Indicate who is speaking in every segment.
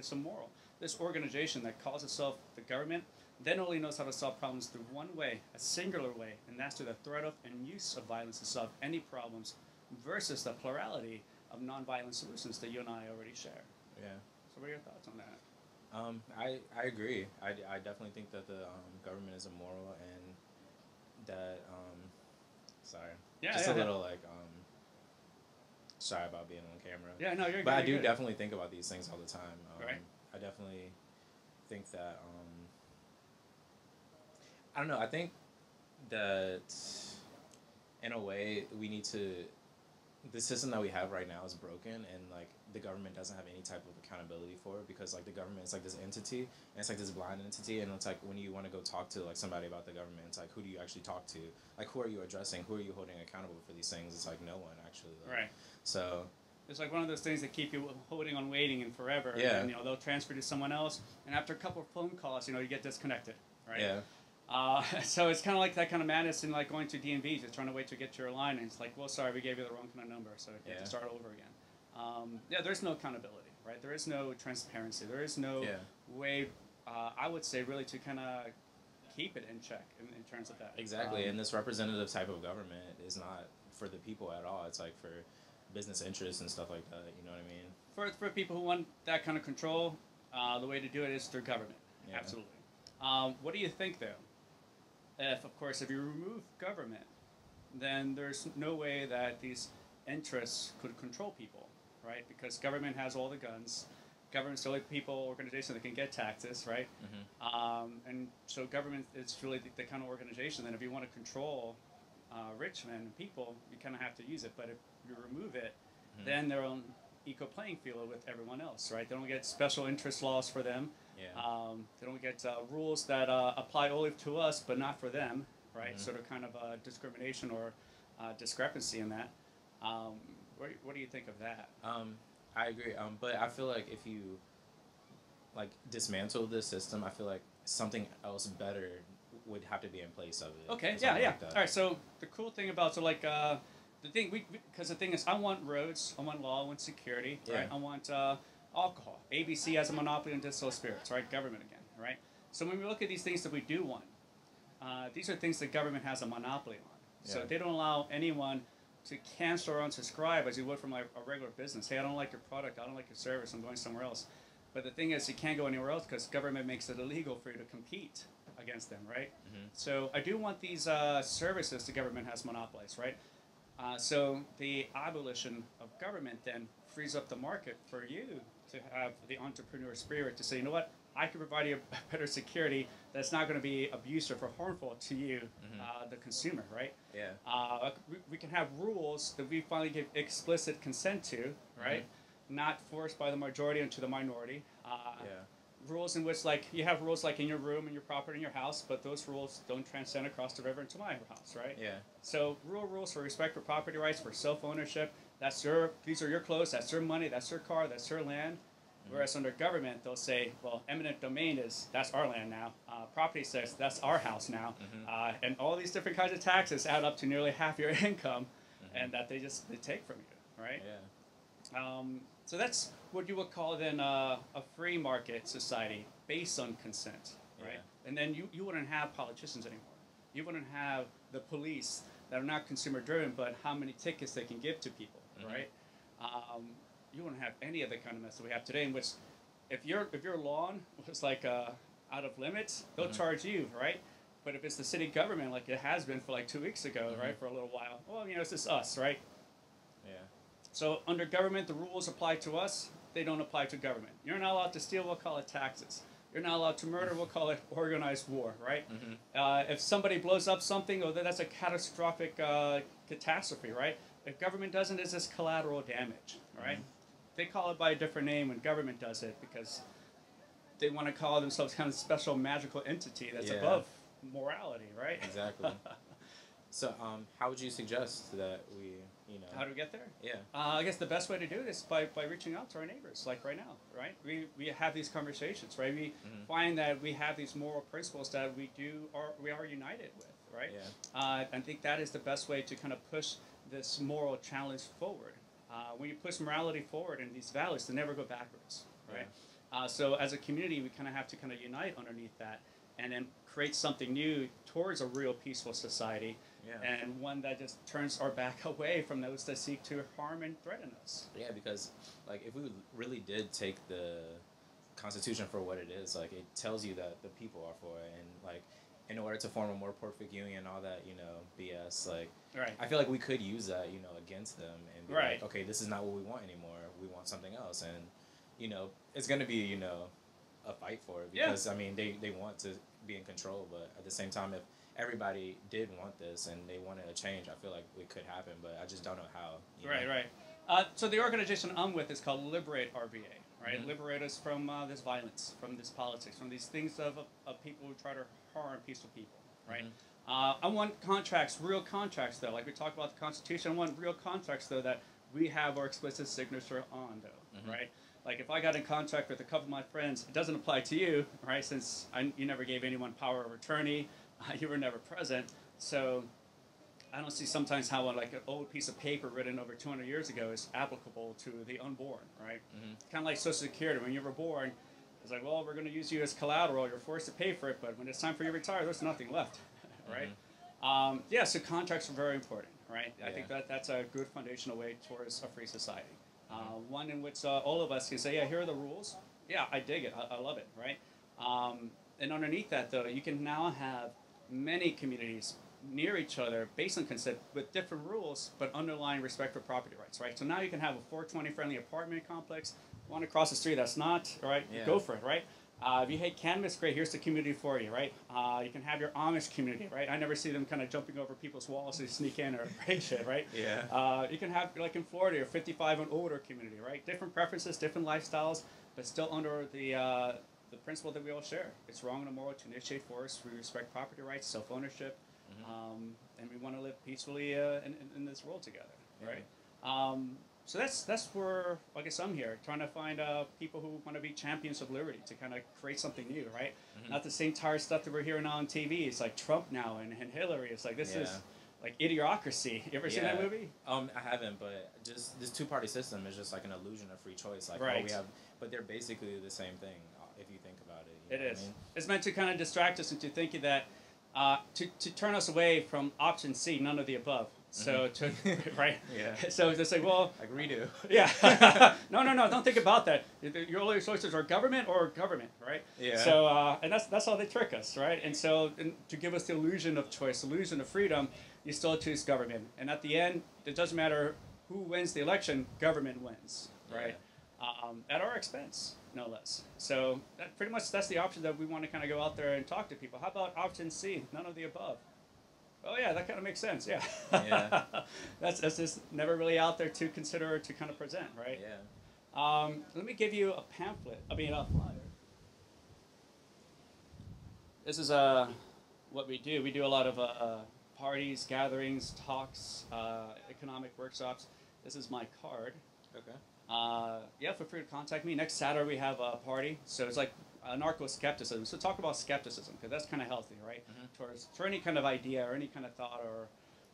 Speaker 1: it's immoral. This organization that calls itself the government then only knows how to solve problems through one way, a singular way, and that's through the threat of and use of violence to solve any problems versus the plurality of nonviolent solutions that you and I already share.
Speaker 2: Yeah.
Speaker 1: So, what are your thoughts on that?
Speaker 2: Um, I, I agree. I, I definitely think that the um, government is immoral and that um, sorry,
Speaker 1: Yeah,
Speaker 2: just
Speaker 1: yeah,
Speaker 2: a
Speaker 1: yeah.
Speaker 2: little like um, sorry about being on camera.
Speaker 1: Yeah, no, you're
Speaker 2: but I do
Speaker 1: good.
Speaker 2: definitely think about these things all the time. Um,
Speaker 1: Right.
Speaker 2: I definitely think that um, I don't know. I think that in a way we need to. The system that we have right now is broken, and like the government doesn't have any type of accountability for it because like the government is like this entity, and it's like this blind entity, and it's like when you want to go talk to like somebody about the government, it's like who do you actually talk to? Like who are you addressing? Who are you holding accountable for these things? It's like no one actually. Like,
Speaker 1: Right.
Speaker 2: So
Speaker 1: It's like one of those things that keep you holding on waiting and forever.
Speaker 2: Yeah.
Speaker 1: And, you know, they'll transfer to someone else, and after a couple of phone calls, you know, you get disconnected, right?
Speaker 2: yeah.
Speaker 1: Uh, so it's kind of like that kind of madness in like going to DMV, just trying to wait to get your line, and it's like, well, sorry, we gave you the wrong kind of number, so you have
Speaker 2: Yeah.
Speaker 1: to start over again. Um, yeah, there's no accountability, right? There is no transparency. There is no
Speaker 2: Yeah.
Speaker 1: way, uh, I would say, really to kind of keep it in check in, in terms of that.
Speaker 2: Exactly,
Speaker 1: Um,
Speaker 2: and this representative type of government is not for the people at all. It's like for business interests and stuff like that. You know what I mean?
Speaker 1: for, for people who want that kind of control, uh, the way to do it is through government.
Speaker 2: Yeah.
Speaker 1: Absolutely. Um, what do you think, though? If, of course, if you remove government, then there's no way that these interests could control people, right? Because government has all the guns. Government's the only people organization that can get taxes, right?
Speaker 2: Mm-hmm.
Speaker 1: Um, and so government is really the, the kind of organization that if you want to control uh, rich men and people, you kind of have to use it. But if you remove it,
Speaker 2: Mhm.
Speaker 1: then they're on equal playing field with everyone else, right? They don't get special interest laws for them.
Speaker 2: Yeah.
Speaker 1: Um, they don't get uh, rules that uh, apply only to us, but not for them, right?
Speaker 2: Mhm.
Speaker 1: Sort of kind of uh, discrimination or uh, discrepancy in that. Um, what, what do you think of that?
Speaker 2: Um, I agree. Um, but I feel like if you like dismantle this system, I feel like something else better would have to be in place of it.
Speaker 1: Okay, yeah, yeah.
Speaker 2: like.
Speaker 1: All right, so the cool thing about so like uh, the thing we because the thing is, I want roads, I want law, I want security, right?
Speaker 2: Yeah.
Speaker 1: I want uh, alcohol. ABC has a monopoly on distilled spirits, right? Government again, right? So when we look at these things that we do want, uh, these are things that government has a monopoly on.
Speaker 2: Yeah.
Speaker 1: So they don't allow anyone to cancel or unsubscribe as you would from like a regular business. Hey, I don't like your product, I don't like your service, I'm going somewhere else. But the thing is, you can't go anywhere else because government makes it illegal for you to compete against them, right?
Speaker 2: Mhm.
Speaker 1: So I do want these uh, services the government has monopolized, right? Uh, so the abolition of government then frees up the market for you to have the entrepreneur spirit to say, you know what, I can provide you a better security that's not going to be abusive or harmful to you,
Speaker 2: Mhm.
Speaker 1: uh, the consumer, right?
Speaker 2: Yeah.
Speaker 1: Uh, we, we can have rules that we finally give explicit consent to, right? Not forced by the majority into the minority. Uh,
Speaker 2: Yeah.
Speaker 1: Rules in which like you have rules like in your room and your property in your house but those rules don't transcend across the river into my house right
Speaker 2: Yeah.
Speaker 1: so rule rules for respect for property rights for self-ownership that's your these are your clothes that's your money that's your car that's your land whereas under government they'll say well eminent domain is that's our land now uh, property says that's our house now
Speaker 2: Mhm.
Speaker 1: uh, and all these different kinds of taxes add up to nearly half your income
Speaker 2: Mhm.
Speaker 1: and that they just they take from you right
Speaker 2: Yeah.
Speaker 1: um, so that's what you would call then uh, a free market society based on consent, right?
Speaker 2: Yeah.
Speaker 1: And then you, you wouldn't have politicians anymore. You wouldn't have the police that are not consumer driven, but how many tickets they can give to people,
Speaker 2: Mhm.
Speaker 1: right? Um, you wouldn't have any of the kind of mess that we have today, in which if your if your lawn was like uh, out of limits, they'll
Speaker 2: Mhm.
Speaker 1: charge you, right? But if it's the city government, like it has been for like two weeks ago,
Speaker 2: Mhm.
Speaker 1: right, for a little while, well, you know, it's just us, right? So under government, the rules apply to us. They don't apply to government. You're not allowed to steal. We'll call it taxes. You're not allowed to murder. We'll call it organized war, right?
Speaker 2: Mhm.
Speaker 1: Uh, if somebody blows up something, oh, that's a catastrophic uh, catastrophe, right? If government doesn't, it's just collateral damage, right?
Speaker 2: Mhm.
Speaker 1: They call it by a different name when government does it because they want to call themselves kind of special magical entity that's
Speaker 2: Yeah.
Speaker 1: above morality, right?
Speaker 2: Exactly. So, um, how would you suggest that we, you know?
Speaker 1: How do we get there?
Speaker 2: yeah.
Speaker 1: Uh, I guess the best way to do it is by, by reaching out to our neighbors, like right now, right? We, we have these conversations, right? We
Speaker 2: Mhm.
Speaker 1: find that we have these moral principles that we do are we are united with, right?
Speaker 2: Yeah.
Speaker 1: Uh, I think that is the best way to kind of push this moral challenge forward. Uh, when you push morality forward and these values, they never go backwards, right? Uh, so as a community, we kind of have to kind of unite underneath that, and then create something new towards a real peaceful society,
Speaker 2: Yeah.
Speaker 1: and one that just turns our back away from those that seek to harm and threaten us.
Speaker 2: Yeah, because like if we really did take the Constitution for what it is, like it tells you that the people are for it, and like in order to form a more perfect union, all that you know BS, like
Speaker 1: Right.
Speaker 2: I feel like we could use that, you know, against them and be
Speaker 1: Right.
Speaker 2: like, okay, this is not what we want anymore. We want something else, and you know, it's gonna be you know a fight for it
Speaker 1: Yeah.
Speaker 2: because I mean they they want to be in control, but at the same time, if everybody did want this and they wanted a change, I feel like it could happen, but I just don't know how.
Speaker 1: Right,
Speaker 2: know?
Speaker 1: right. Uh, so the organization I'm with is called Liberate RVA, right?
Speaker 2: Mhm.
Speaker 1: Liberate us from uh, this violence, from this politics, from these things of, of people who try to harm peaceful people, right?
Speaker 2: Mhm.
Speaker 1: Uh, I want contracts, real contracts though. Like we talked about the Constitution, I want real contracts though that we have our explicit signature on though,
Speaker 2: Mhm.
Speaker 1: right? Like if I got in contract with a couple of my friends, it doesn't apply to you, right? Since I, you never gave anyone power of attorney, you were never present, so I don't see sometimes how uh, like an old piece of paper written over 200 years ago is applicable to the unborn, right?
Speaker 2: Mhm.
Speaker 1: Kind of like Social Security. When you were born, it's like, well, we're going to use you as collateral. You're forced to pay for it, but when it's time for you to retire, there's nothing left, right? Um, yeah, so contracts are very important, right? I think that that's a good foundational way towards a free society. Uh, one in which uh, all of us can say, yeah, here are the rules. Yeah, I dig it. I, I love it, right? Um, and underneath that, though, you can now have many communities near each other based on consent with different rules, but underlying respect for property rights, right? So now you can have a 420 friendly apartment complex, one across the street that's not, right?
Speaker 2: Yeah.
Speaker 1: Go for it, right? Uh, if you hate cannabis, great. Here's the community for you, right? Uh, you can have your Amish community, right? I never see them kind of jumping over people's walls to sneak in or break shit, right?
Speaker 2: Yeah.
Speaker 1: Uh, you can have like in Florida, your 55 and older community, right? Different preferences, different lifestyles, but still under the uh, the principle that we all share. It's wrong and immoral to initiate force. We respect property rights, self ownership,
Speaker 2: Mhm.
Speaker 1: um, and we want to live peacefully uh, in, in, in this world together,
Speaker 2: Yeah.
Speaker 1: right? Um, so that's that's where I guess I'm here, trying to find uh, people who want to be champions of liberty to kind of create something new, right?
Speaker 2: Mhm.
Speaker 1: Not the same tired stuff that we're hearing on TV. It's like Trump now and, and Hillary. It's like this is like idiocracy. You ever seen that movie?
Speaker 2: Um, I haven't, but just this two party system is just like an illusion of free choice. Like, oh,
Speaker 1: Right.
Speaker 2: we have, but they're basically the same thing if you think about it.
Speaker 1: It is.
Speaker 2: I mean?
Speaker 1: It's meant to kind of distract us into thinking that, uh, to, to turn us away from option C, none of the above. So to right,
Speaker 2: Yeah.
Speaker 1: So it's like, well,
Speaker 2: Like redo.
Speaker 1: yeah, no, no, no, don't think about that. Your only choices are government or government, right?
Speaker 2: Yeah.
Speaker 1: So uh, and that's that's how they trick us, right? And so and to give us the illusion of choice, illusion of freedom, you still choose government. And at the end, it doesn't matter who wins the election, government wins, right? Um, at our expense, no less. So that pretty much that's the option that we want to kind of go out there and talk to people. How about option C? None of the above. Oh yeah, that kind of makes sense. Yeah.
Speaker 2: Yeah.
Speaker 1: that's that's just never really out there to consider or to kind of present, right?
Speaker 2: Yeah.
Speaker 1: Um, let me give you a pamphlet. I mean, a flyer. This is uh, what we do. We do a lot of uh, uh, parties, gatherings, talks, uh, economic workshops. This is my card.
Speaker 2: Okay.
Speaker 1: Uh, yeah, feel free to contact me. Next Saturday we have a party, so it's like anarcho skepticism. So talk about skepticism because that's kind of healthy, right?
Speaker 2: Mhm.
Speaker 1: Towards for any kind of idea or any kind of thought or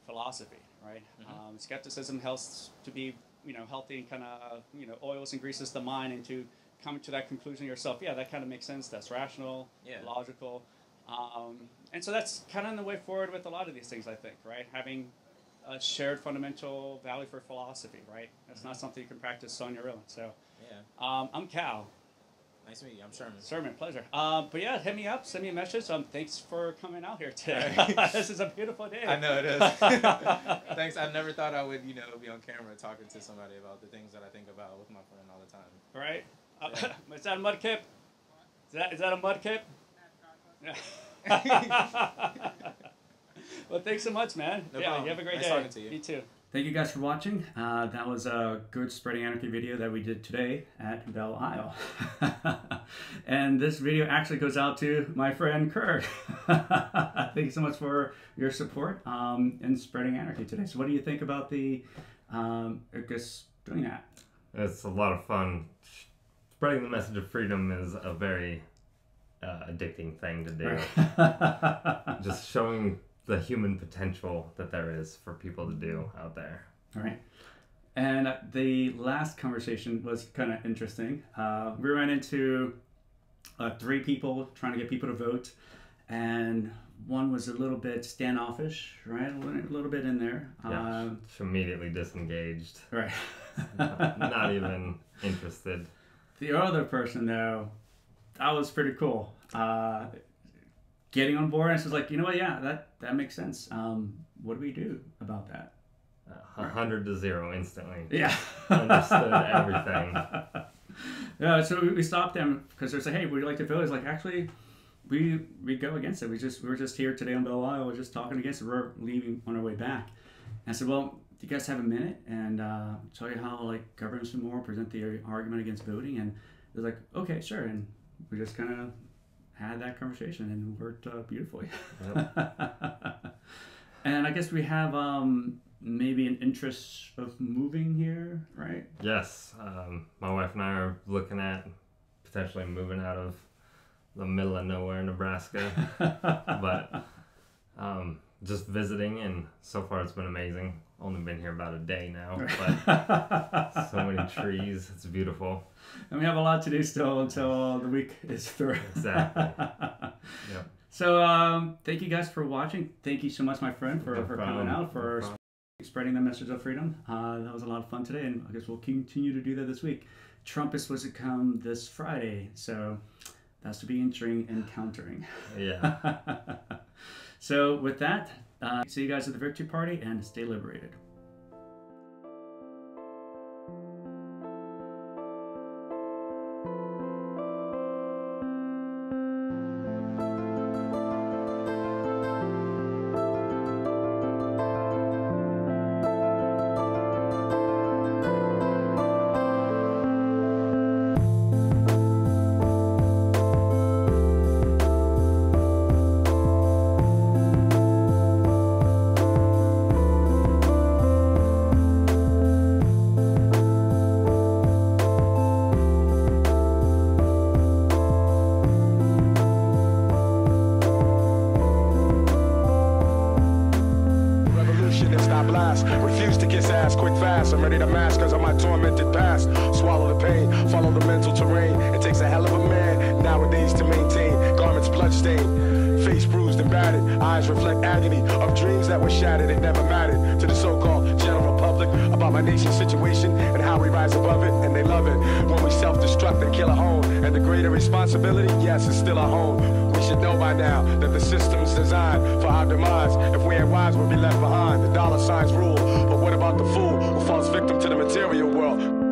Speaker 1: philosophy, right?
Speaker 2: Mhm.
Speaker 1: Um, skepticism helps to be you know healthy and kind of you know oils and greases the mind into coming to that conclusion yourself. Yeah, that kind of makes sense. That's rational,
Speaker 2: Yeah.
Speaker 1: logical, um, and so that's kind of the way forward with a lot of these things. I think, right? Having a shared fundamental value for philosophy, right? That's not something you can practice on your own. So,
Speaker 2: Yeah.
Speaker 1: um, I'm Kal.
Speaker 2: Nice to meet you. I'm Sherman.
Speaker 1: Sermon, pleasure. Um, but yeah, hit me up, send me a message. Um, thanks for coming out here today.
Speaker 2: Alright.
Speaker 1: this is a beautiful day.
Speaker 2: I know it is. Thanks. I never thought I would, you know, be on camera talking to somebody about the things that I think about with my friend all the time.
Speaker 1: Right? Uh, is that a Mudkip? Is that is that a Mudkip? Yeah. well, thanks so much, man.
Speaker 2: No
Speaker 1: yeah,
Speaker 2: problem.
Speaker 1: you have a great
Speaker 2: Nice
Speaker 1: day.
Speaker 2: talking to you.
Speaker 1: You too. Thank you guys for watching. Uh, that was a good spreading anarchy video that we did today at Belle Isle. and this video actually goes out to my friend Kurt. Thank you so much for your support um, in spreading anarchy today. So, what do you think about the, um, I guess, doing that?
Speaker 3: It's a lot of fun. Spreading the message of freedom is a very uh, addicting thing to do. Just showing the human potential that there is for people to do out there.
Speaker 1: All right. And the last conversation was kind of interesting. Uh, we ran into uh, three people trying to get people to vote, and one was a little bit standoffish, right? A little, a little bit in there.
Speaker 3: Yeah,
Speaker 1: Um,
Speaker 3: immediately disengaged.
Speaker 1: right.
Speaker 3: Not even interested.
Speaker 1: The other person, though, that was pretty cool. Uh, getting on board, and she's like, you know what? Yeah, that that makes sense. Um, what do we do about that?
Speaker 3: A hundred to zero instantly.
Speaker 1: Yeah.
Speaker 3: Understood everything.
Speaker 1: Yeah, so we, we stopped them because they're saying, "Hey, would you like to vote?" It's like actually, we we go against it. We just we were just here today on Belle Isle. We're just talking against it. We're leaving on our way back. And I said, "Well, do you guys have a minute and uh, tell you how like govern some more, present the argument against voting?" And they're like, "Okay, sure." And we just kind of had that conversation and it worked uh, beautifully. and I guess we have um, maybe an interest of moving here, right?
Speaker 3: Yes, um, my wife and I are looking at potentially moving out of the middle of nowhere, Nebraska. but just visiting, and so far it's been amazing. Only been here about a day now, but so many trees. It's beautiful.
Speaker 1: And we have a lot to do still until the week is through.
Speaker 3: Exactly. Yep.
Speaker 1: So um, thank you guys for watching. Thank you so much, my friend, for,
Speaker 3: No
Speaker 1: for coming out, for
Speaker 3: No
Speaker 1: spreading the message of freedom. Uh, that was a lot of fun today, and I guess we'll continue to do that this week. Trump is supposed to come this Friday, so that's to be entering and countering.
Speaker 3: Yeah.
Speaker 1: so with that, uh, see you guys at the victory party, and stay liberated.
Speaker 4: Ready to mask cause of my tormented past. Swallow the pain, follow the mental terrain. It takes a hell of a man nowadays to maintain. Garments bloodstained, face bruised and battered. Eyes reflect agony of dreams that were shattered. It never mattered to the so called general public about my nation's situation and how we rise above it. And they love it when we self destruct and kill a home. And the greater responsibility, yes, is still our home. We should know by now that the system's designed for our demise. If we ain't wise, we'll be left behind. The dollar signs rule. But what about the fool victim to the material world?